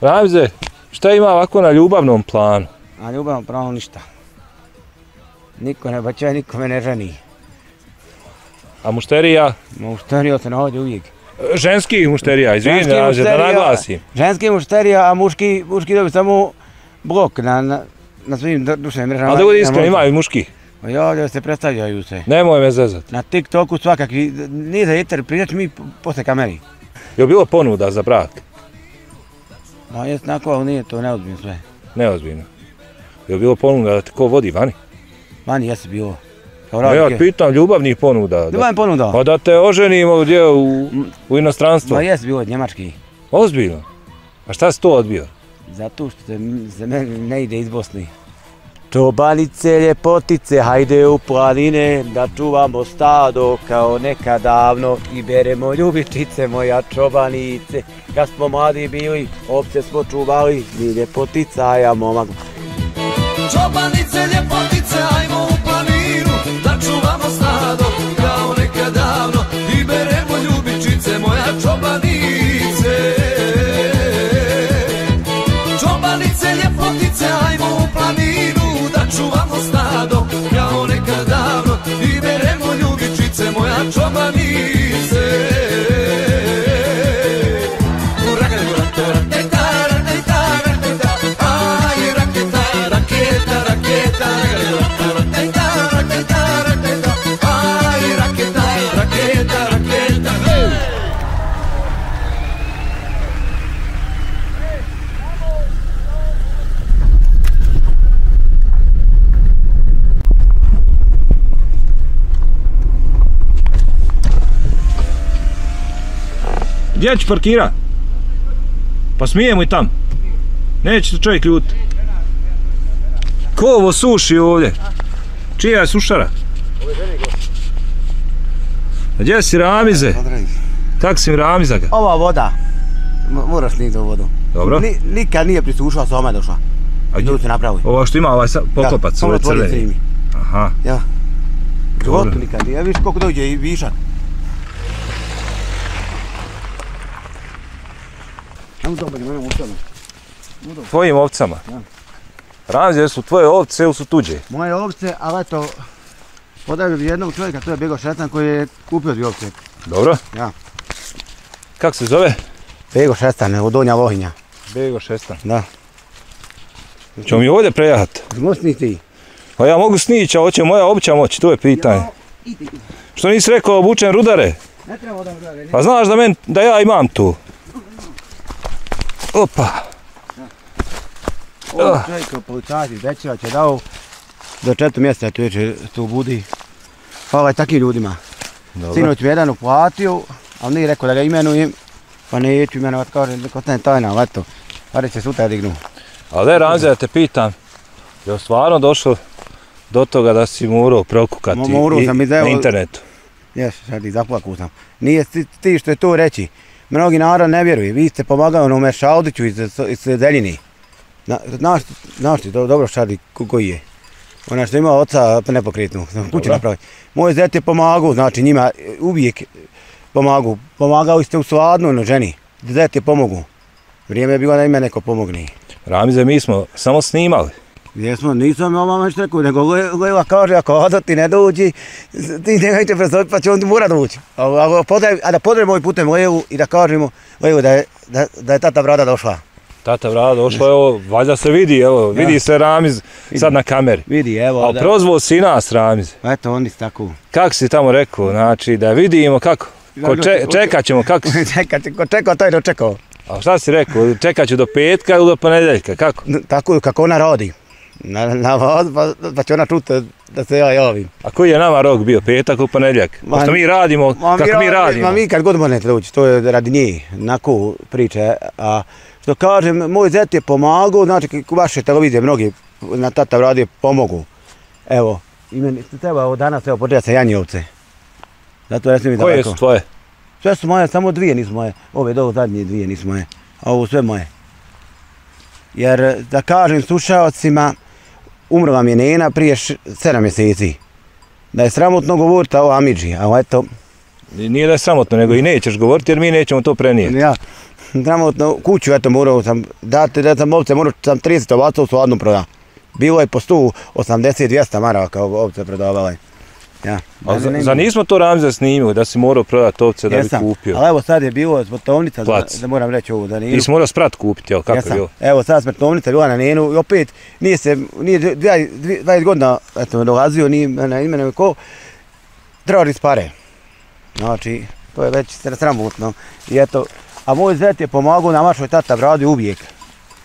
Ramze, šta ima ovako na ljubavnom planu? A ljubavno pravo ništa. Niko ne bačaj, niko me ne ženi. A mušterija? Mušterio se nađe uvijek. Ženski mušterija, izvini, Ramze, da mušterija- naglasim. Ženski mušterija, a muški, muški dobi samo blok na, na, na svim društvenim mrežama. Ali da budi iskren, mogu. ima i muški. Pa Javljaju se, predstavljaju se. Nemoj me zezat. Na TikToku svakakvi, nije za eter, pričat mi posle kameri. Je bilo ponuda za brak? Ma jest nako, ali nije to neozbiljno sve. Neozbiljno. Je li bilo ponuda da te ko vodi vani? Mani jesi bilo. Kao Ma ja pitam ljubavnih ponuda. Ljubavni Da, ponuda. pa da te oženimo gdje u, u inostranstvo. Ma jesi bilo njemački. Ozbiljno. A šta si to odbio? Zato što se, ne ide iz Bosni. Čobanice, ljepotice, hajde u planine, da čuvamo stado kao nekadavno i beremo ljubičice, moja čobanice. Kad smo mladi bili, ovce smo čuvali, mi ljepotica, ja momak. Čobanice, ljepotice, ajmo u planinu Da čuvamo stado kao nekadavno. Gdje će parkira? Pa smijemo i tam. Neće se čovjek ljut. Ko ovo suši ovdje? Čija je sušara? A gdje si Ramize? Kak si mi Ramiza ga? Ova voda, mo- moraš niti u vodu. Dobro. Ni, nikad nije prisušao, sa ome došla. A Ljudi se napravi. Ovo što ima ovaj poklopac, Da, ovo crveni. Aha. Ja. Dobro. Životu nikad nije. Viš koliko dođe i višak. Ajmo ne moram ustano. Tvojim ovcama. Da. Ramize, jesu tvoje ovce ili su tuđe? Moje ovce, ali eto, podavili jednog čovjeka, to je Bego Šetan koji je kupio dvije ovce. Dobro. Ja. Kako se zove? Bego Šestan, od Donja Lohinja. Bego Šestan. Da. Ćemo mi ovdje prejahat? Zmosni ti. Pa ja mogu snići, a hoće moja opća moći, to je pitanje. Što nisi rekao obučen rudare? Ne treba da rade. Pa znaš da, men, da ja imam tu. Opa. Ovo čovjek policajci većeva će dao do četiri mjeseca tu će tu budi. Hvala takvim ljudima. Dobro. Sinoć mi je jedan uplatio, ali nije rekao da ga imenujem. Pa neću imenovat, kaže, nek ostane tajna, ali eto. Pare će sutra dignu. Ali da Ramze, ja te pitam, je stvarno došlo do toga da si morao prokukati Mo- morao i- sam i da na internetu? Jes, sad i zaplaku sam. Nije ti, ti što je to reći. Mnogi narod ne vjeruje. Vi ste pomagali onome Šaldiću iz, iz Deljini. Na, znaš, znaš ti do, dobro Šaldi ko- koji je. Ona što ima oca nepokretnu, kuću napravi. Moj zet je pomagao, znači njima uvijek pomagu. Pomagali ste u sladnu na ženi. Zet je pomogu. Vrijeme je bilo da ime neko pomogne. Ramize, mi smo samo snimali. Gdje smo, nisam ja vama ništa rekao, nego Le- Lela kaže, ako Ado ti ne dođi, ti nemojte prezoviti, pa će on mora doći. A, a, podaj, a da podajemo ovim putem Lelu i da kažemo Lelu da je, da, da je tata brada došla. Tata vrada došlo, evo, valjda se vidi, evo, vidi se Ramiz sad na kameri. Vidi, evo, A da, prozvao si nas, Ramiz. eto, oni tako. Kako si tamo rekao, znači, da vidimo kako? Ko če, čekat ćemo, kako si? Čeka, ko čekao, taj dočekao. A šta si rekao, čekat ću do petka ili do ponedeljka, kako? Tako je kako ona radi. Na, na voz, pa, pa će ona čuti da se ja javim. A koji je nama rok bio, petak ili ponedjeljak? Ma- Pošto mi radimo, kako mi radimo. Ma mi kad god možete doći, to je radi nje, nako priče. A što kažem, moj zet je pomagao, znači vaše televizije, mnogi na tata radio pomogu. Evo, i meni treba ovo danas, evo, početi sa janjovce. Zato ne smijem mi Koje su tvoje? Sve su moje, samo dvije nisu moje. Ove do zadnje dvije nisu moje. A ovo sve moje. Jer, da kažem slušalcima, umro vam je nena prije sedam mjeseci. Da je sramotno govoriti o Amidži, a eto, Nije da je sramotno, nego i nećeš govoriti jer mi nećemo to prenijeti. ja, Gramotno, kuću, eto, morao sam dati, da sam ovce, morao sam 30 ovaca u sladnu prodam. Bilo je po 180-200 maraka ovce prodavale. Ja. A za, za nismo to Ramze snimili, da si morao prodati ovce da bi Jesam, kupio. Ali evo sad je bilo smrtovnica, Plac. da moram reći ovo, da nije. Ti si morao sprat kupiti, jel kako je Jesam. bilo? Evo sad smrtovnica bila na Nenu i opet nije se, nije dvije- dvije- 20 godina eto, dolazio, nije na imenu ko, trebao pare. Znači, to je već sramotno. I eto, a moj zet je pomagao na mašoj tata bradi uvijek.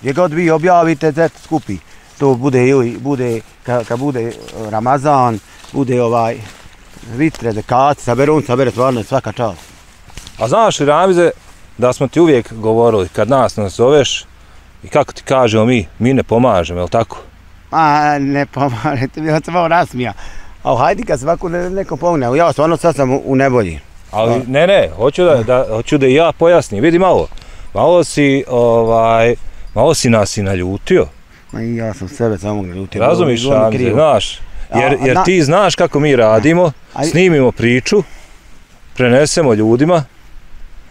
Gdje god vi objavite, zet skupi. To bude ili, bude, kad ka bude Ramazan, bude ovaj, vitre, dekaci, sabere on, sabere stvarno svaka čast. A znaš li Ramize da smo ti uvijek govorili kad nas nas zoveš i kako ti kažemo mi, mi ne pomažemo, jel tako? Ma, ne pomarite, ja sam malo nasmija. A hajde kad svako ne, neko pomogne, ja stvarno sad sam u, u nebolji. Ali A. ne, ne, hoću da, da, hoću da ja pojasnim. Vidi malo, malo si, ovaj, malo si nas i naljutio. Ma i ja sam sebe samo naljutio. Razumiš, Ramize, znaš? Jer, A, a jer na- ti znaš kako mi radimo, Aj- snimimo priču, prenesemo ljudima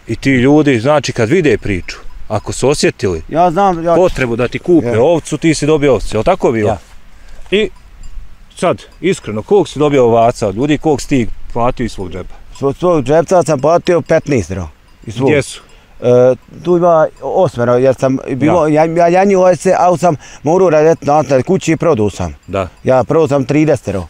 i ti ljudi, znači kad vide priču, ako su osjetili Ja znam, ja, potrebu da ti kupe Ja. ovcu, ti si dobio ovcu, je li tako bilo? Ja. I sad, iskreno, koliko si dobio ovaca od ljudi, koliko si ti platio iz svog džepa? svog, svog džepca sam platio 15 ro. I svog. Gdje su? E, tu ima osmero, jer sam bilo, ja, ja, janjio se, ali sam morao raditi na na kući i prodao sam. Da. Ja prodao sam 30 ro.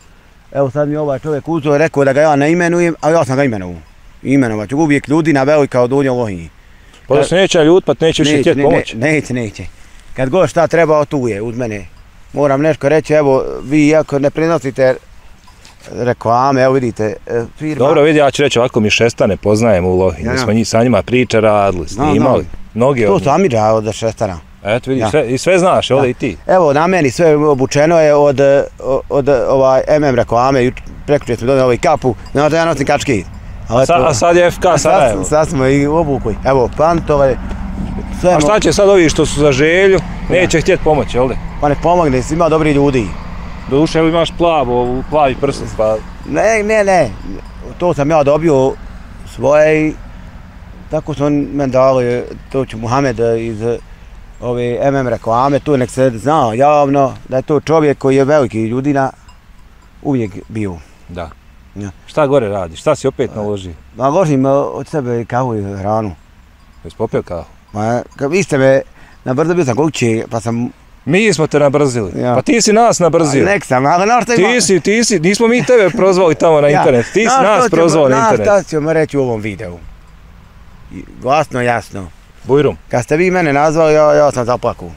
Evo sad mi ovaj čovjek uzeo i rekao da ga ja ne imenujem, a ja sam ga imenovao. Imenovat ću uvijek ljudi na velika od Donje Lohinji. Pa da se neće ljut, pa neće više htjeti ne, pomoći. Ne, neće, neće. Kad god šta treba, tu je, uz mene. Moram nešto reći, evo, vi iako ne prenosite reklame, evo vidite, e, firma. Dobro, vidi, ja ću reći ovako, mi šesta ne poznajemo u Lohinji, Ja, ja, ja. smo njih, sa njima priče radili, snimali, znam. mnogi To od su Amidža od šestara. Eto vidi, Ja. sve, i sve znaš, ovdje i ti. Evo, na meni sve obučeno je od, od, od ovaj MM reklame, prekjučer smo doneli ovaj kapu, znate ja nosim kački. Ali Sa, a sad je FK Sarajevo. sad, sad smo i obukli. Evo, pantove, sve A šta će sad ovi što su za želju, neće htjeti pomoći, jel' Pa ne pomogne, ima dobri ljudi. Doduše, evo imaš plavo, ovu plavi prst, pa Ne, ne, ne, to sam ja dobio svoje i tako su oni meni dali, to ću Muhamed iz ove MM reklame, tu nek se zna javno da je to čovjek koji je veliki ljudina uvijek bio. da. Ja. Šta gore radiš, šta si opet naložio? Ma ložim od sebe i kavu i hranu. Jesi popio kao? Ma, vi ste me, na brzo bio sam kući, pa sam, Mi smo te nabrzili, Ja. pa ti si nas nabrzio. nek sam, ali znaš šta ima... Ti si, ti si, nismo mi tebe prozvali tamo na Ja. internet, ti si nas prozvao na internet. šta ćemo reći u ovom videu? Glasno, jasno. Bujrum. Kad ste vi mene nazvali, ja, ja sam zaplakao.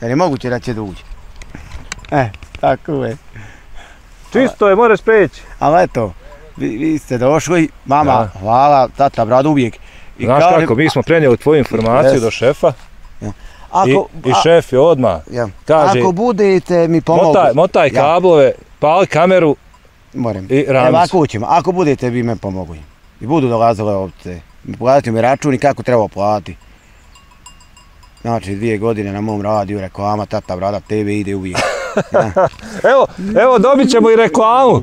Jer je moguće da će da uđe. E, tako je. Čisto je, moraš preći. Ali eto, vi, vi ste došli, mama, Da. hvala, tata, brat uvijek. I Znaš kako, mi smo prenijeli tvoju informaciju do šefa ako, i, i šef je odmah ja, kaže, ako budete mi pomogli, motaj, motaj Ja. kablove, pali kameru moram. i Evo ramicu. ako ćemo, ako budete vi me pomogli i budu dolazile ovce, platite mi račun i kako treba plati. Znači, dvije godine na mom radiju, reklama, tata, brada, TV ide uvijek. Ja. Evo, evo dobit ćemo i reklamu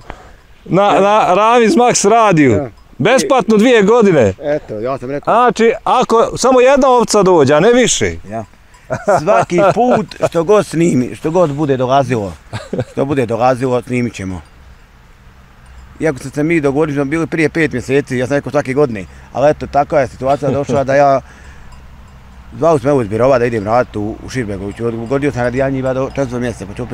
na, na Ramiz Max radiju. Ja. Besplatno dvije godine. Eto, ja sam rekao, Znači, ako samo jedna ovca dođe, a ne više. ja. Svaki put što god snimi, što god bude dolazilo, što bude dolazilo, snimit ćemo. Iako smo se mi dogovorili, smo bili prije pet mjeseci, ja sam rekao svake godine, ali eto, takva je situacija došla da ja Zvao sam evo iz Birova da idem raditi u, u Širbegoviću, odgodio sam radi Janjiva do četvrstva mjeseca, pa ću.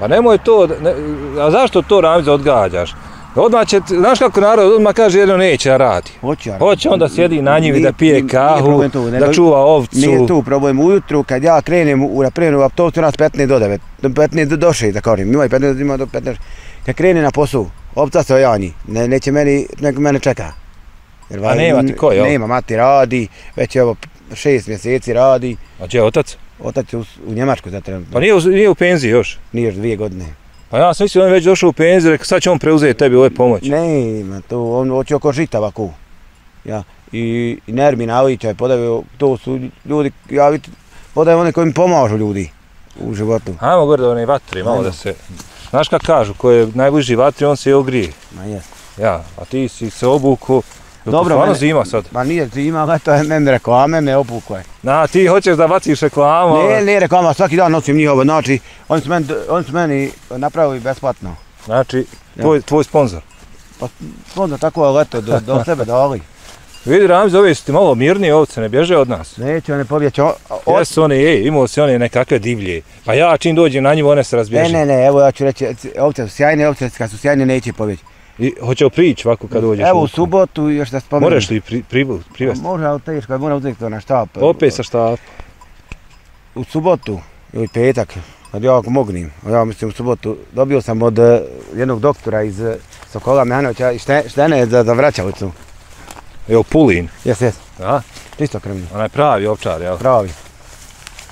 Pa nemoj to, ne, a zašto to Ramiza odgađaš? Odmah će, znaš kako narod odmah kaže jedno neće da radi. Hoće ja. Hoće onda sjedi na njivi da pije kahu, tu, nego- da čuva ovcu. Nije tu problem ujutru, kad ja krenem u naprenu autobusu, nas 15 do 9, do 15 do, do 6, da kažem, ima i 15, ima do 15. Kad krene na poslu, ovca se ojanji, ne, neće meni, nek mene čeka. Jer, A nema ti ko, jel? Nema, mati radi, već evo šest mjeseci radi, A gdje je otac? otac je u, u Njemačkoj za trenutno, Pa nije, u- nije u penziji još. nije još dvije godine. Pa ja sam mislio da on je već došao u penziju, rekao sad će on preuzeti tebi ove pomoći. Nema, to on hoće oko žita ovako. Ja, i, i Nermin Avića je podavio, to su ljudi, ja vidite, podavio one koji mi pomažu ljudi u životu. Hajmo gore do one vatri, malo Ajmo. da se... Znaš kako kažu, ko je najbliži vatri, on se i ogrije. Ma jes. Ja, a ti si se obuku, Dobro, stvarno mene- zima sad? Ma nije zima, to je meni reklame, me opukle. Na, ti hoćeš da baciš reklamu? Ne, ne reklama, svaki dan nosim njihovo, znači, oni su meni, oni su meni napravili besplatno. Znači, tvoj, tvoj sponsor. Pa onda tako ali eto, do, do sebe dali. Vidi Ramzi, ove su ti malo mirnije ovce, ne bježe od nas. Neće one pobjeći, o, o, Jesu one, ej, imao si one nekakve divlje. Pa ja čim dođem na njih, one se ne, razbježe. ne, ne, evo ja ću reći, ovce su sjajne, ovce kad su sjajne neće pobjeći. I hoće prići ovako kad dođeš. Evo u subotu još da spomenem. Moraš li pri, pri, privesti? Može, ali teško, moram uzeti to na štap. Opet sa štap. U subotu ili petak, kad ja ako mognim, ja mislim u subotu, dobio sam od eh, jednog doktora iz eh, Sokola Mehanovića i šte, štene za, za vraćalicu. Evo Pulin. Jes, jes, A? čisto krvni, Onaj pravi ovčar, jel? pravi.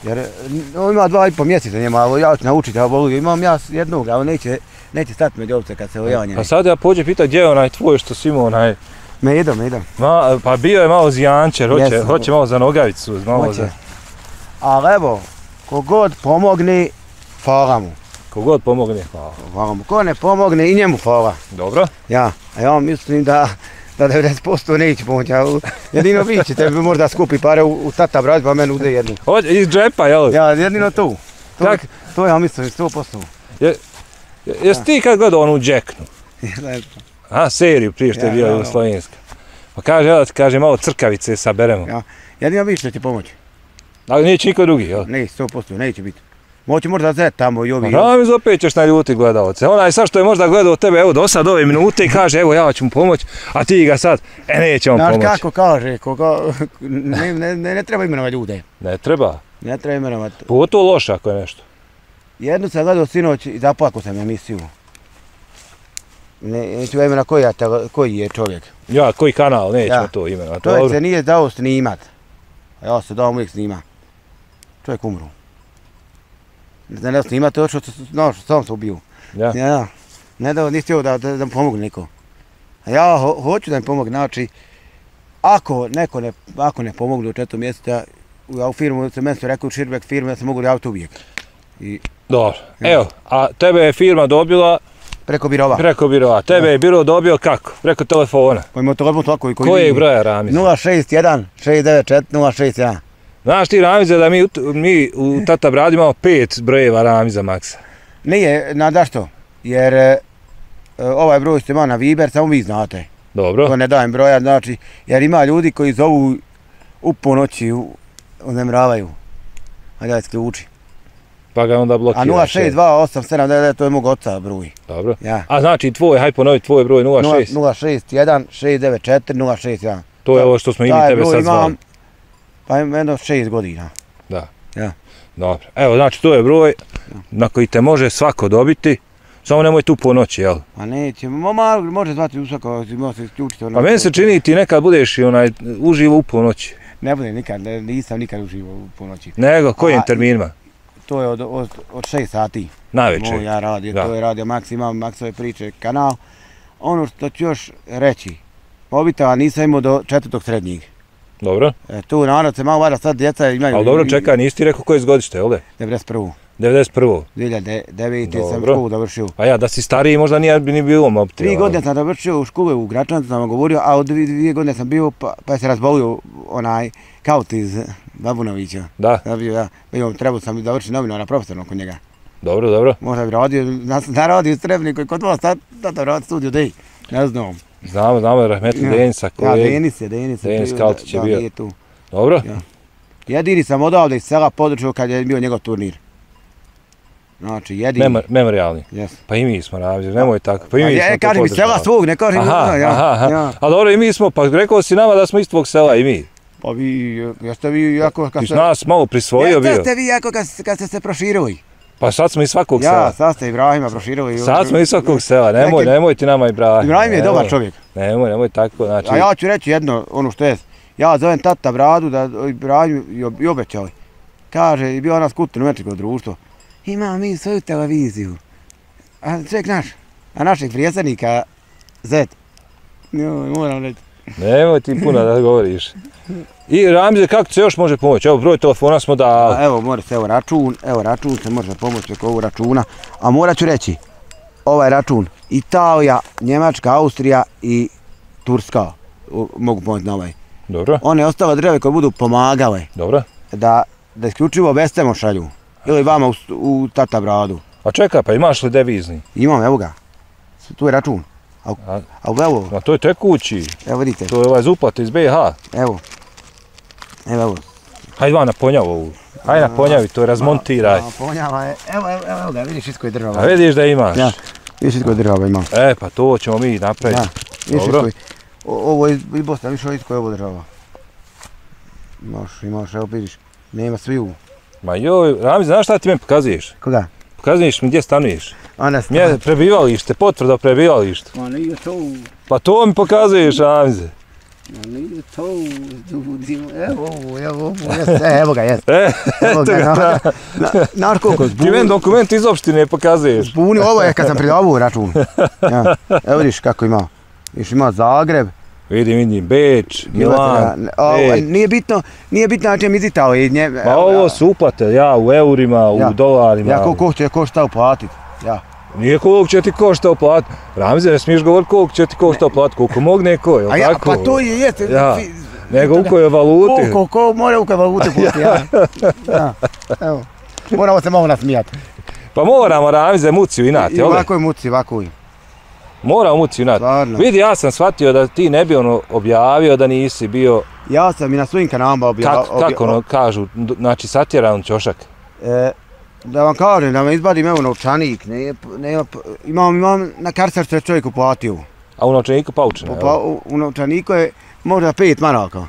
Jer eh, on ima dva i po mjeseca njema, ali ja ću naučiti, ja volim, imam ja jednog, ali neće, neće stati među ovce kad se ojavanje. A sad ja pođe pita gdje je onaj tvoj što si imao onaj... Me idem, me idem. Ma, pa bio je malo zijančer, hoće, Jesam. hoće malo za nogavicu, malo Hoće. za... Ali evo, kogod pomogni, hvala mu. Kogod pomogne, hvala. Hvala mu. Ko ne pomogne, i njemu hvala. Dobro? Ja, a ja mislim da da 90% neće pomoći, a u- jedino vi ćete možda skupi pare u, u tata brać, pa meni ude jednu. Hoće, iz džepa, jel? Ja, jedino tu. To, Kak? to ja mislim 100%. Jesi ti kad gledao onu džeknu? Ja, A, seriju prije što je Ja, ja, ja, ja. slovenska. Pa kaže, evo ti kaže, malo crkavice saberemo. Ja. jedino vi ćete pomoći. Ali neće niko drugi, jel? Ne, 100%, neće biti. Moći možda zet tamo i ovi. Ramiz opet ćeš na ljuti gledalce. Onaj sad što je možda gledao tebe, evo do sad ove minute i kaže, evo ja ću mu pomoć, a ti ga sad, e neće on Znaš pomoć. kako kaže, koga, ne, ne, ne, ne treba imenovati ljude. Ne treba. Ne treba imenovati. Pogotovo loše ako je nešto. Jednu sam gledao sinoć i zaplako sam emisiju. Ne, neću imena koji, je ta- koji je čovjek. Ja, koji kanal, nećemo Ja. to imena. Čovjek Dobro. se nije dao snimat. A ja se dao uvijek snima. Čovjek umru. Ne dao snimat, to što no, što sam se ubio. Ja. Ja, ja. Ne dao, nisi htio da, da, da mu pomogne niko. A ja ho, hoću da mi pomogne, znači, ako neko ne, ako ne pomogne u četvrtom mjeseca, u, u firmu, se meni su rekao u Širbek firme, ja sam mogu javiti uvijek. I Dobro. Evo, a tebe je firma dobila preko birova. preko birova. Tebe je biro dobio kako? Preko telefona. Koji mu telefon tako i koji Kojeg vidi. broja Ramiz? 061 694 061. Znaš ti Ramize da mi, mi u Tata Brad imamo pet brojeva Ramiza Maksa. Nije, na zašto? Jer e, ovaj broj ste ima na Viber, samo vi znate. Dobro. To ne dajem broja, znači, jer ima ljudi koji zovu u ponoći, u, unemravaju. A da je ključi. Pa ga onda A blokiraš. je. 0628799, to je mog oca broj. Dobro. Ja. A znači tvoj, haj ponovi tvoj broj 06. 061 694 061. To je ovo što smo i mi tebe sad zvali. imam, Pa imam jedno šest godina. Dobro. Evo, znači to je broj na koji te može svako dobiti. Samo nemoj tu po noći, jel? A neće, mo, malo može zvati u svako, može se isključiti. ono- Pa meni se čini ti nekad budeš i onaj uživo u ponoći. Ne bude nikad, nisam nikad uživao u ponoći. Nego, kojim A, terminima? To je od, od, od šest sati. Najveće. Moj ja radio, Da. to je radio Max, imam Maxove priče kanal. Ono što ću još reći, mobitela nisam imao do četvrtog srednjeg. Dobro. E, tu narod se malo vada, sad djeca imaju... Ali dobro, čekaj, nisi ti rekao koje zgodište, jel? 91. 91. 2009. sam školu dovršio. Pa ja, da si stariji možda nije bi ni bilo mobitela. Tri godine sam dovršio u škole u Gračancu, sam vam govorio, a od dvije, dvije godine sam bio, pa, pa je se razbolio onaj kaut iz Babunovića. Da, Ja bio, ja, bio, trebao sam završiti novinara profesionalno kod njega. dobro, dobro. Možda bi radio, na, na radio Strebni koji kod vas, tad, tad radi studio Dej. Ne znam. Znamo, znamo Rahmetli Ja. Denisa Ja, koji... Denis je, Denis je. Denis Kaltić je da, bio. nije tu. Dobro? Ja. Jedini sam odavde iz sela područja kad je bio njegov turnir. Znači, jedini. Memor, memorialni. Yes. Pa i mi smo Ravđer, nemoj tako. Pa i mi je, smo to kažem iz sela svog, ne kažem, Aha, ja, aha, aha. ja. A dobro, i mi smo, pa rekao si nama da smo iz tvog sela i mi. Pa vi, jeste vi jako kad Ti si nas malo prisvojio bio. Jeste vi jako kad, kad ste se proširili. Pa sad smo iz svakog Ja, sela. sad ste Ibrahima proširili. Sad smo iz svakog sela, nemoj, nemoj ti nama Ibrahim. Ibrahim je Nemoj. dobar čovjek. Nemoj, nemoj tako, znači... A ja ću reći jedno, ono što je, ja zovem tata Bradu da Ibrahim i ob- i obećao. Kaže, i bio nas kulturno metriko društvo. Imamo mi svoju televiziju. A ček naš, a našeg prijesednika Zet. Joj, moram reći. Nemoj ti puno da govoriš. I Ramze, kako se još može pomoći? Evo, broj telefona smo dali. A evo, mora se, evo račun, evo račun se može pomoći preko ovog računa. A morat ću reći, ovaj račun, Italija, Njemačka, Austrija i Turska. u- mogu pomoći na ovaj. Dobro, One ostale države koje budu pomagale dobro. da, da isključivo Vestemo šalju. Ili vama u, u Tata Bradu. A čekaj, pa imaš li devizni? Imam, evo ga. Tu je račun. A, A- a evo, Ma to je tekući, evo vidite, to je ovaj zupat iz BiH. evo. Evo, evo. Hajde van na ponjavu ovu. Hajde na ponjavi, to razmontiraj. A, ponjava je, evo, evo, evo ga, vidiš isko je država. A vidiš da imaš. Ja, vidiš isko je država ima. E, pa to ćemo mi napraviti. Ja, vidiš Dobro. isko je. O- Ovo je i Bosna, vidiš ovo isko je ovo država. Imaš, imaš, evo vidiš. Nema sviju. Ma joj, Rami, znaš šta ti me pokazuješ? Koga? Pokazuješ mi gdje stanuješ. Ana Mje prebivalište, potvrda o prebivalištu. Ma nije to, Pa to mi pokazuješ, Ramize. ma nije to, evo ovo, evo ovo, jes, e, evo ga, jes. E, Evo ga, na, na, naš koliko, Ti meni dokument iz opštine pokazuješ. Puni, ovo je kad sam pridavao račun. Ja. Evo vidiš kako ima. Vidiš ima Zagreb. Vidim, vidim, Beč, Milan, O, Beč. nije bitno, nije bitno na čem izitao i nje. Pa ovo su uplate, ja u eurima, u Ja. dolarima. Ja koliko će košta uplatit. Ja. Nije koliko će ti košta uplat. Ramize, ne smiješ govoriti koliko će ti košta uplat, koliko mogne ko, jel A ja, tako? pa to je jeste. Ja. Nego u kojoj valuti. Koliko, ko mora u kojoj valute puti, ja. ja. Evo. Moramo se malo nasmijati. Pa moramo Ramize muciju inati, I ovako je muci, ovako je. Moramo muciju inati. Stvarno. Vidi, ja sam shvatio da ti ne bi ono objavio da nisi bio, Ja sam i na svojim kanalama objavio. kako, kako ono kažu, znači satjeran čošak. E, da vam kažem, da vam izbadim evo novčanik, ne, ne, imam, imam na što je čovjek uplatio. A u novčaniku paučina, Pa, jel? u, u novčaniku je možda pet maraka.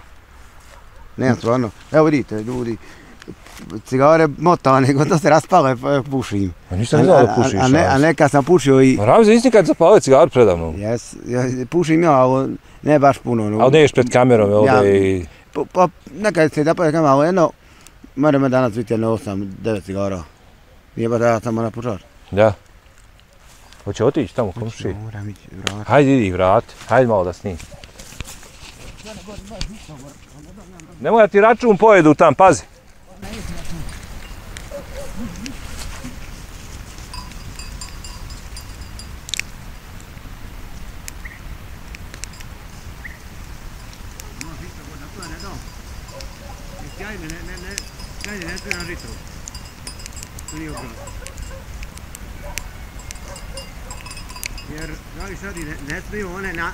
Ne, stvarno. Evo vidite, ljudi, cigare motane, gotovo se raspale, pa pušim. Pa nisam ni znao da pušiš. A, a, ne, a neka sam pušio i... Ramize, nisi nikad zapalio cigaru predavno. Jes, ja, pušim ja, ali ne baš puno. No. A ne ješ pred kamerom, jel Ja- i... Pa, pa nekad se da pa kam, ali jedno, mora me danas biti jedno 8, 9 cigara. Nije ba da ja samo na pušač. Da. Hoće otići tamo u komšiji. Moram ići, vrat. Hajde idi vrat, hajde malo da snim. Nemoj da ti račun pojedu tam, pazi. Jer, da li sad ne, ne smiju one na,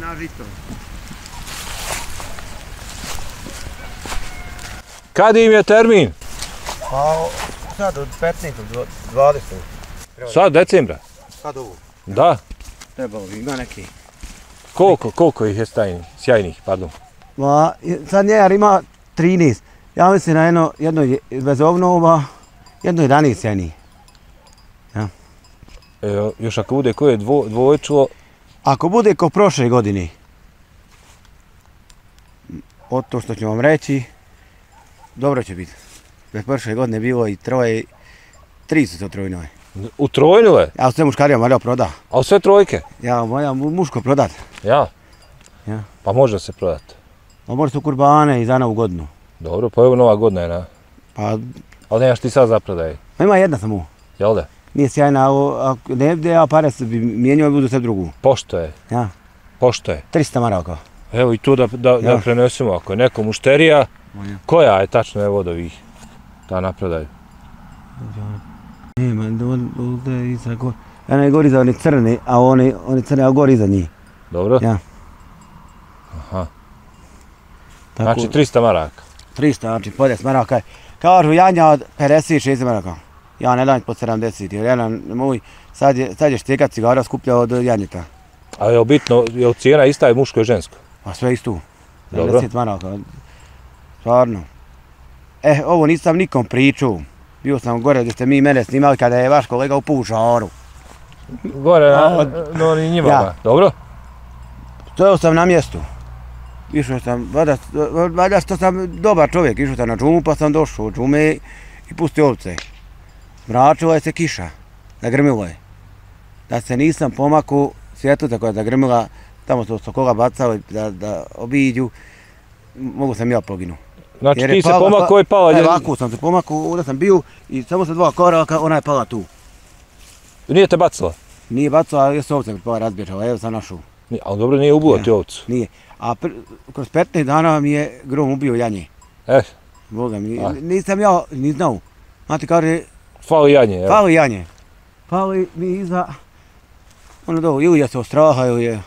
na žito. Kad im je termin? Pa sad od 15. do 20. Sad decembra. Sad ovo. Da. Trebalo bi, ima neki. Koliko, koliko ih je stajnih, sjajnih, pardon. Ma, sad njejar ima 13. Ja mislim na jedno, jedno je vezovnova, jedno 11 sjajnih. E, još ako bude koje dvo, dvojčilo, Ako bude ko prošle godine, od to što ću vam reći, dobro će biti. Bez prošle godine bilo i troje, tri su to trojnove. utrojnile, Ja sve muškarija moram proda. a sve trojke. Ja moja mu- muško prodat. Ja. Ja. Pa može se prodati. A može su kurbane i za novu godinu. Dobro, pa evo nova godina je, na. Pa Ali nemaš ti sad za prodaj, ma ima jedna samo. jel da? Nije sjajna, a ako ne bude, a pare se bi mijenjao i budu sve drugu. Pošto je, Ja, pošto je. 300 maraka. Evo i tu da, da, da Ja. prenesemo, ako je neko mušterija, Moja. koja je tačno evo od ovih da napredaju? Nema, ovdje iza go. Ja ne gori za oni crni, a oni, oni crni, a gori iza njih. Dobro? Ja. Aha. Tako, Znači 300 maraka. 300, znači po 10 maraka. Kažu Janja od 56 maraka. Ja ne dam po 70, jer jedan moj, sad je, sad je šteka cigara skuplja od Janjeta. A je bitno, je cijena ista je muško i žensko? A sve isto. Dobro. 70 maraka. Stvarno. E, ovo nisam nikom pričao. Bio sam gore gdje ste mi mene snimali kada je vaš kolega u pužaru. Gore, na, no ni njima. Ja. Dobro? Stojao sam na mjestu. Išao sam, valjda, valjda što sam dobar čovjek, išao sam na džumu pa sam došao od džume i pustio ovce. Mračila je se kiša, zagrmilo je. Da se nisam pomakao, svjetluca koja je zagrmila, tamo su sokola bacali da, da obiđu, mogu sam ja poginu. Znači Jer je ti se pomakao i pala. E, jer- ovako sam se pomakao, ovdje sam bio i samo sa dva koraka, ona je pala tu. Nije te bacila? Nije bacila, ali je se ovce pala razbježala, evo sam našao. Ni- Ali dobro nije ubuo Ja. ti ovcu. Nije. A pr, kroz 15 dana mi je grom ubio janje. Eh, Boga mi, A. nisam ja ni znao. Mati kaže, fali janje, evo. fali janje. Fali mi iza, ono do, ili je se ostrahaju je,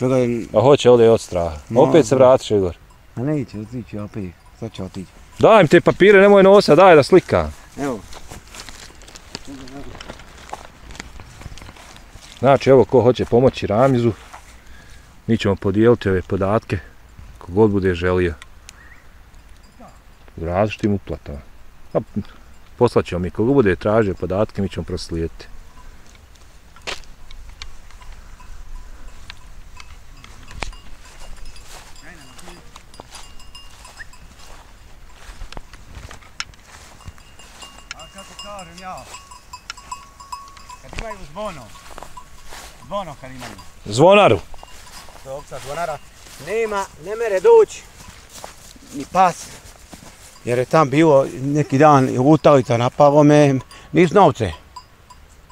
čega je, A hoće ovdje od straha. No, Opet se vratiš Igor. a neće, otići opet, sad će otići. Daj mi te papire, nemoj nosa, daj da slikam. Evo, Znači, evo, ko hoće pomoći Ramizu, mi ćemo podijeliti ove podatke, kogod bude želio. U različitim uplatama. A, poslat ćemo mi, kogo bude tražio podatke, mi ćemo proslijediti. a kako kažem ja, kad imaju zvono, zvono kad imaju, Zvonaru! To je ovca zvonara, nema, ne mere doći, ni pas, jer je tam bilo neki dan utalica napalo me, nis novce.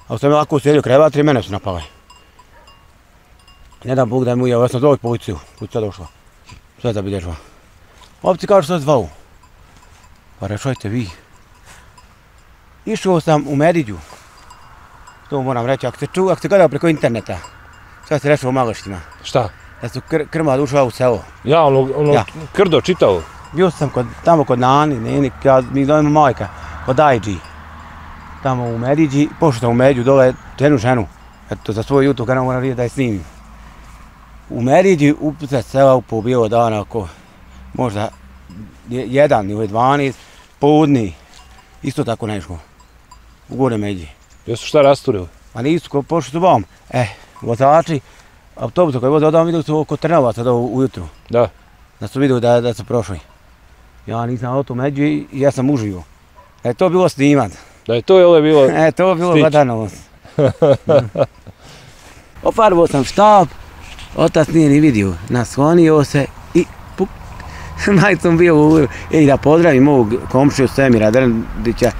Ali sam je lako usjedio kraj vatre i mene su napale. Ne dam Bog da mu je, ja sam zovem policiju, policija došla. Sve zabilježila. Ovci kao što se zvao. Pa rešajte vi. Išao sam u Mediđu. To moram reći, ako ste ču, ako ste gledao preko interneta. Sve se rešao u Maloštima. Šta? Da su kr krma ušla u selo. Ja, ono, ono Ja. krdo čitao. Bio sam kod, tamo kod Nani, Neni, ja, mi zovemo majka, kod Ajđi. Tamo u Mediđi, pošao sam u Mediđu dole ženu ženu. Eto, za svoj YouTube kanal moram vidjeti da je snimim. U Mediđi, upred sela upo bilo dana oko, možda je- jedan ili 12, podni, isto tako nešto. U gore Mediđi. Jesu šta rasturili? A nisu, ko pošli su vam. E, vozači, autobusa koji voze odavno vidio su oko Trnovaca do ujutru. Da. Da su vidio da, da su prošli. Ja nisam auto među i ja sam uživo. E, to bilo snimat. Da je to je bilo... E, to je bilo gledano. Ofarbao sam štab, otac nije ni vidio. Naslonio se i puk. Majcom bio u... Ej, da pozdravim mog komšiju Semira Drndića.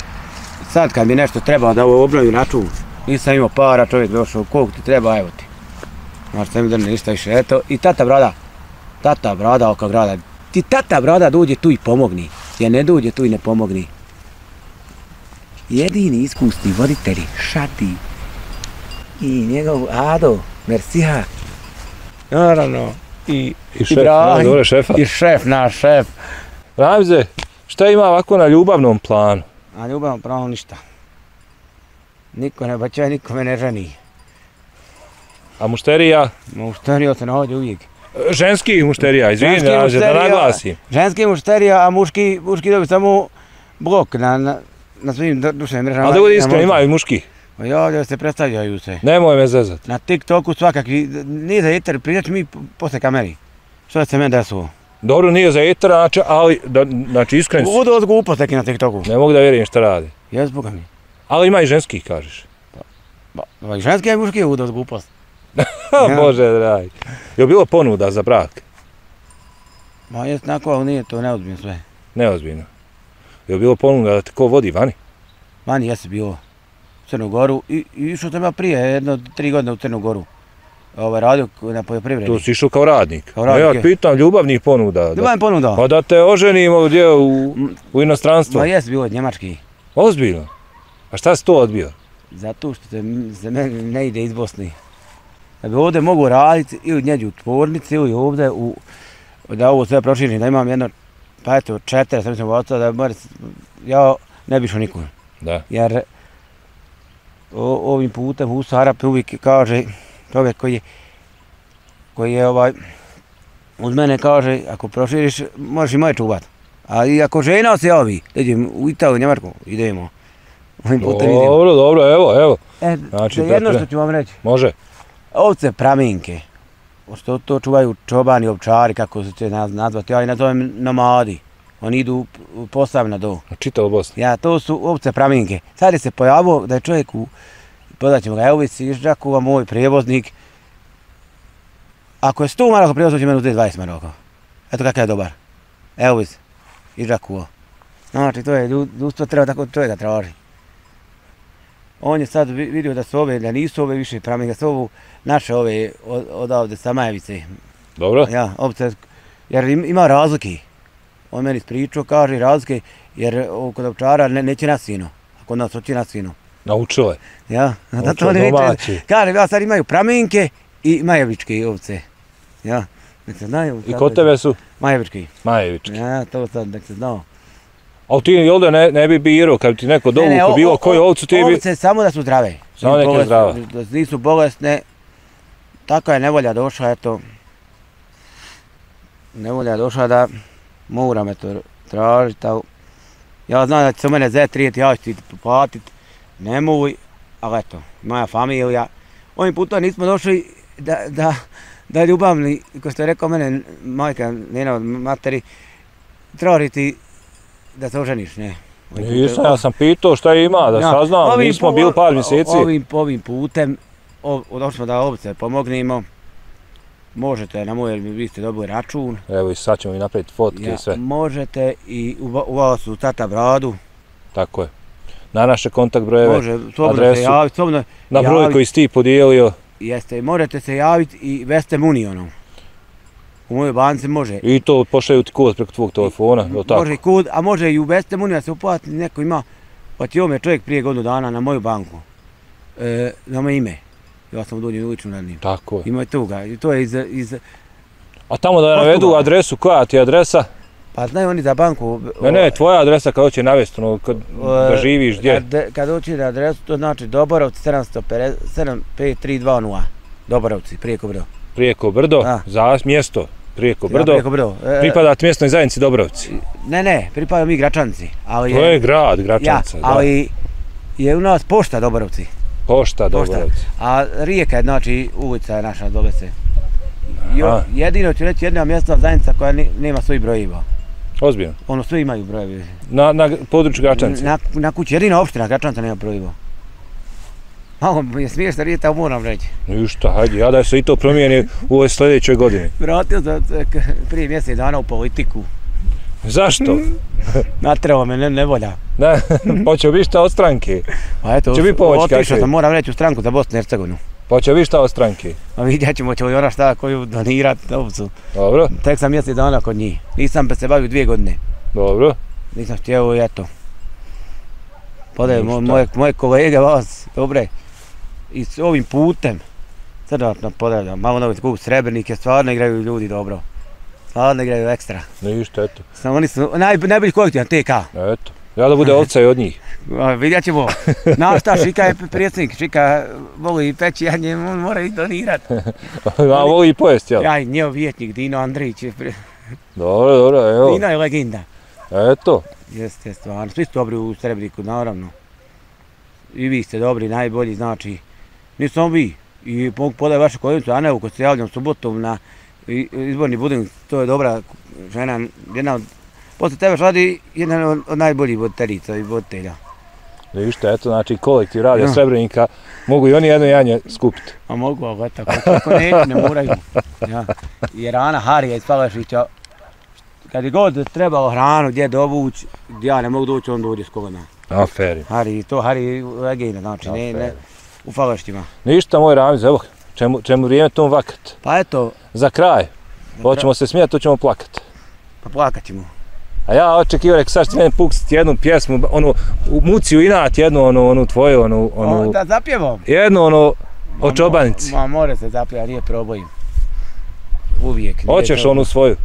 Sad kad mi nešto treba da ovo obnovim račun, nisam imao para, čovjek došao, koliko ti treba, evo ti. Znaš, Semir Drn ništa više, eto. I tata brada, tata brada oko grada. Ti tata brada dođe tu i pomogni. Ja ne dođe tu i ne pomogni. Jedini iskusni voditelji Šati i njegov Ado, Mersiha. Naravno, i, I šef, Ibrahim. dobro, šefa. i šef, naš šef. Ramize, šta ima ovako na ljubavnom planu? A ljubavno pravo ništa. Niko ne bačaj, niko me ne ženi. A mušterija? Mušterio se nađe uvijek. Ženski mušterija, izvini, Ženski da, da mušterija. naglasim. Ženski mušterija, a muški, muški dobiju samo blok na, na, na svim du- društvenim mrežama. Ali da budi Na iskren, mobitel. ima i muški. Pa javljaju se, predstavljaju se. Nemoj me zezat. Na TikToku svakakvi, nije za eter, prijaći mi posle kameri. Što je se meni desilo? Dobro, nije za eter, znači, ali, da, znači iskren si. Udo od glupost neki na TikToku. Ne mogu da vjerujem šta radi. Jes, boga mi. Ali ima i ženskih, kažeš. Ba, ba, i ženski i muški je udo od glupost. Ja. Bože, dragi. Je bilo ponuda za brak? Ma jes, nako, ali nije to neozbiljno sve. Neozbiljno. Je bilo ponuda da te ko vodi vani? Vani jesi bilo u Crnu Goru i, i išao sam ja prije, jedno tri godine u Crnu Goru. Ovaj, radio na poljoprivredi. Tu si išao kao radnik. Kao radnik ja je. pitam ljubavnih ponuda. Da Da, vam ponudao. pa da te oženimo gdje u, u inostranstvo. Ma jes bilo njemački. Ozbiljno. A šta si to odbio? Zato što se, ne ide iz Bosni. Da bi ovdje mogu raditi ili njeđu u tvornici ili ovdje u, da ovo sve proširim, da imam jedno, pa eto, četiri, sam mislim, oca, da mora, ja ne bi išao nikud. Da. Jer o, ovim putem Husa Arap uvijek kaže, čovjek koji je, koji je ovaj, uz mene kaže, ako proširiš, možeš i moje čuvat. A i ako žena se javi, idem u Italiju, Njemačku, idemo. Ovim putem idemo. Dobro, dobro, evo, evo. E, Znači, jedno što ću vam reći, Može. Ovce praminke, što to čuvaju čobani, ovčari, kako se će naz- nazvati, ja ih nazovem nomadi. Oni idu u postav na do. Čitalo Bosni. Ja, to su ovce praminke. Sad je se pojavio da je čovjek u, podaćemo ga, Elvis iz Žakova, moj prijevoznik. Ako je 100 maraka prijevoznik, će meni uzeti 20 maraka. Eto kakav je dobar. Elvis iz Žakova. Znači, to je, ljud- ljudstvo treba tako čovjeka traži. On je sad vi- vidio da su ove, da nisu ove više pramenke, da su ovu naše ove od, odavde sa Majevice. Dobro? Ja, ovce, jer im- ima razlike. On meni ispričao, kaže razlike, jer kod ovčara ne, neće na svino. A kod nas hoće na svino. Naučilo je. Ja, zato oni domaći. neće. Kaže, ja sad imaju pramenke i majevičke ovce. Ja, nek se znaju. I kod tebe su Majevički. Majevički. Ja, to sad nek se znao. Ali ti jel da ne, ne bi birao, kad bi ti neko dovuku o- bilo o- koju ovcu, ti bi... Ovce samo da su zdrave. Samo neke Bolest- zdrave. Da nisu bolesne. Taka je nevolja došla, eto. Nevolja je došla da moram eto tražiti, ali ja znam da će se u mene zetrijeti, ja ću ti platit, nemoj, ali eto, moja familija. Ovim puta nismo došli da, da, da ljubavni, ko što je rekao mene, majka, njena od materi, tražiti da se oženiš, ne. Putem- Nisam, ja sam pitao šta ima, da Ja, saznam, nismo bili par mjeseci. Ovim, ovim putem, o, došli da ovce pomognemo. Možete na moj, vi ste dobili račun. Evo i sad ćemo i napraviti fotke i sve, Možete i u, u vas u Tata Bradu. tako je. Na naše kontakt brojeve, Može, se adresu. javiti, slobodno na broj javi- koji si ti podijelio jeste. Možete se javiti i Western Unionom. U mojoj banci može. i to pošalju ti kod preko tvog telefona, je li tako? Može kod, a može i u Western Union da se uplati, neko ima, pa ti ome čovjek prije godinu dana na moju banku. E, na moje ime. Ja sam u Donjoj uličnu radim. Tako je. Ima i toga, i to je iz, iz A tamo da navedu adresu, koja ti je adresa? pa znaju oni za banku. Ne, ne, tvoja adresa kad hoće navesti, ono, kad, da živiš, gdje? Kad, kad uči na adresu, to znači Doborovci 750 75320. Doborovci, prijeko brdo. Prijeko brdo, Da. za mjesto, Prijeko brdo. Ja, prijeko brdo. E, Pripada ti mjesnoj zajednici Dobrovci. Ne, ne, pripadamo mi Gračanci. Ali To je grad, Gračanca, ja, da. ali je u nas pošta Doborovci. Pošta. Dobrovci. A rijeka je, znači, ulica je naša dole se. Jo, A. jedino ću reći jedna mjesta zajednica koja nema svojih brojeva. Ozbiljno. Ono, svi imaju brojeve. Na, na području Gračanca. Na, na kući, jedina opština Gračanca nema brojeva. Malo mi je smiješno rijeti, ali moram reći. Ništa, hajde, ja da se i to promijeni u ovoj sljedećoj godini. Vratio sam prije mjesec dana u politiku. Zašto? Natreo me ne, nevolja. Ne, hoće biti šta od stranke. A eto, Će biti pomoć otišao kakve? sam, moram reći, u stranku za Bosnu i Hercegovinu. Hoće biti šta od stranke. A vidjet ćemo će li ona šta koju donirat novcu. Dobro, Tek sam mjesec dana kod njih. Nisam se bavio dvije godine. dobro. Nisam htio i eto. Mo, Ništa. moje, moje kolege vas, dobre. I s ovim putem, srdatno podavljam, malo novi klub Srebrnike, stvarno igraju ljudi dobro. Stvarno igraju ekstra. Ništa, eto. Samo oni su naj, najbolji kolektiv TK. Eto. Ja da bude ovca i od njih. A, Vidjet ćemo. Znaš šta, Šika je predsjednik, Šika voli peći, ja on mora i donirat. A voli i pojest, jel? Ja njeo vjetnik, Dino Andrić, je pre- Dobro, dobro, evo. Dino je legenda. Eto. Jeste, stvarno. Svi su dobri u Srebrniku, naravno. I vi ste dobri, najbolji, znači. Nisu samo vi. I mogu podati vašu kolegicu Anevu, ko se javljam subotom na izborni buding, to je dobra žena, jedna od, posle tebe radi jedna od, od najboljih voditeljica i voditelja. Ništa, eto, znači kolektiv radija Ja. Srebrenika, mogu i oni jedno janje skupiti. A mogu, ali eto, ako, ako neće, ne moraju. Ja. Jer Ana Harija iz Palešića, kad je god trebalo hranu gdje dovući, gdje ja ne mogu doći, on dođe s kolena. Aferi. Hari, to Hari legenda, znači, ne, ne, u Faleštima. Ništa, moj Ramiz, evo, čemu, čemu vrijeme tom vakat. Pa eto, Za kraj, hoćemo se smijati, to ćemo plakat. pa plakat ćemo. A ja očekivao rek sad ćete meni puksiti jednu pjesmu, onu, u muciju inat, jednu, onu, onu tvoju, onu, onu, O, da zapjevam. jednu, ono, o čobanici. Ma, more se zapjeva, nije proboj. Uvijek. Hoćeš onu svoju?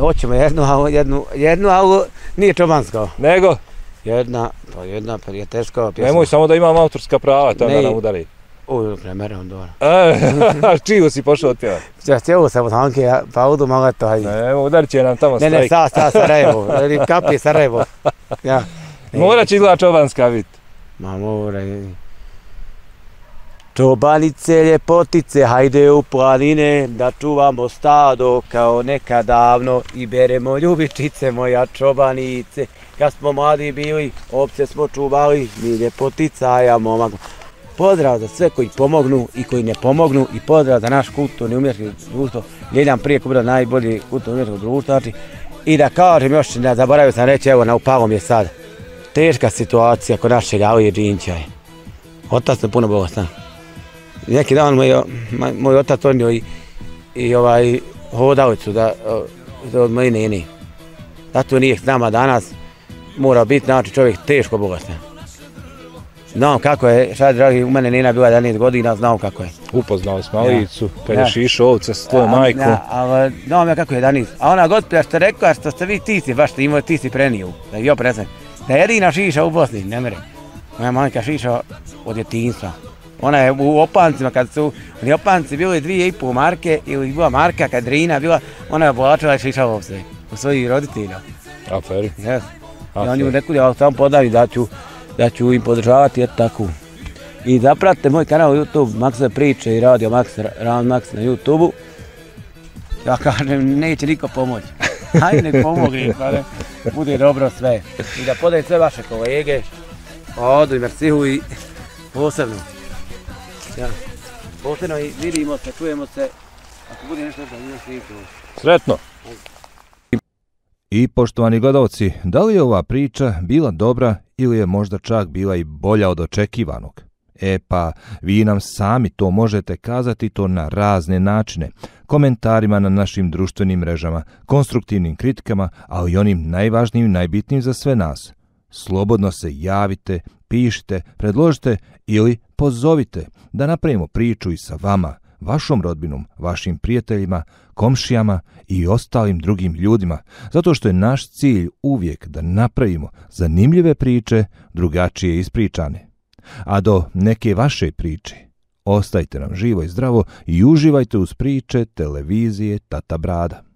Hoćemo jednu, jednu, jednu, ali nije čobanska. Nego, Jedna, pa jedna prijateljska pjesma. nemoj samo da imam autorska prava, to Ne. da nam udari. Uj, premeram dobro. E, čiju si pošao otpjevati? Ja cijelo sam od Hanke, pa udu malo to, hajde. Evo, udarit će nam tamo Ne, ne, strajk. sa, sa, Sarajevo, ili kapi Sarajevo. Ja. Morat će izgleda čobanska bit. Ma mora i... Čobanice, ljepotice, hajde u planine, da čuvamo stado kao nekadavno i beremo ljubičice, moja čobanice. Kad smo mladi bili, opce smo čuvali, mi ljepotica, ja momak. Pozdrav za sve koji pomognu i koji ne pomognu i pozdrav za naš kulturni umjetnički društvo. Ljeljan prije kubra najbolji kulturni umjetnički društvo, znači. I da kažem još, ne zaboravio sam reći, evo na upalom je sad. Teška situacija kod naše Alije Džinća je. Otac se puno bogostan. Neki dan moj, moj, otac donio i, i ovaj hodalicu da, da od moje nene. Zato nije s nama danas, mora biti znači čovjek teško bogatan. Znam kako je, šta dragi, u mene nena bila 11 godina, znam kako je. Upoznali smo Alicu, kad Ja. je šišao ovce s tvojom majkom. Ja, ali znam ja kako je 11. A ona gospođa što je rekla, što ste vi ti si, baš ste imali ti si preniju, da je bio prezent. Da je jedina šiša u Bosni, ne mere. Moja majka šiša od djetinjstva. Ona je u opancima, kad su oni opanci bili dvije i pol marke, ili bila marka, kad Drina bila, ona je oblačila i šišala ovce. U svojih roditelja. Aferi. Yes. A, I oni mu rekli, ja sam podavi da ću, da ću im podržavati, eto tako. I zapratite moj kanal YouTube, Maxa priče i radio Max, Round Max na YouTube-u. Ja kažem, neće niko pomoći. Hajde nek pomogne, pa ne, bude dobro sve. I da podaje sve vaše kolege, Odu i Mercihu i posebno. Ja. Posebno i vidimo se, čujemo se. Ako bude nešto da nije slično. Sretno! I poštovani gledalci, da li je ova priča bila dobra ili je možda čak bila i bolja od očekivanog? E pa, vi nam sami to možete kazati to na razne načine, komentarima na našim društvenim mrežama, konstruktivnim kritikama, ali i onim najvažnijim i najbitnijim za sve nas. Slobodno se javite, pišite, predložite ili pozovite da napravimo priču i sa vama, vašom rodbinom, vašim prijateljima, komšijama i ostalim drugim ljudima, zato što je naš cilj uvijek da napravimo zanimljive priče, drugačije ispričane. A do neke vaše priče, ostajte nam živo i zdravo i uživajte uz priče televizije Tata Brada.